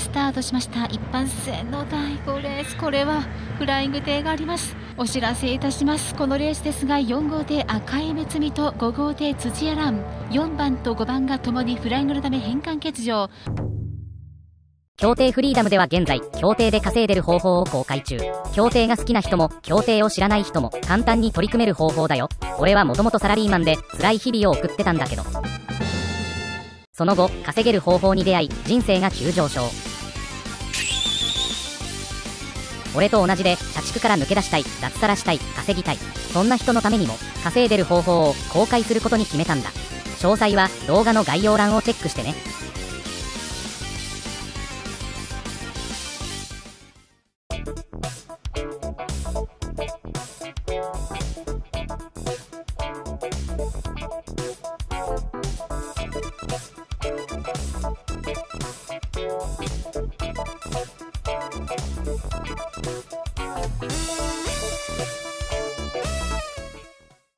スタートしました一般戦の第5レースこれはフライング艇がありますお知らせいたしますこのレースですが4号艇赤い目摘みと5号艇土屋蘭4番と5番がともにフライングのため返還欠場協定フリーダムでは現在、協定で稼いでる方法を公開中。協定が好きな人も、協定を知らない人も、簡単に取り組める方法だよ。俺はもともとサラリーマンで、辛い日々を送ってたんだけど。その後、稼げる方法に出会い、人生が急上昇。俺と同じで、社畜から抜け出したい、脱サラしたい、稼ぎたい。そんな人のためにも、稼いでる方法を公開することに決めたんだ。詳細は動画の概要欄をチェックしてね。うん。Thank you.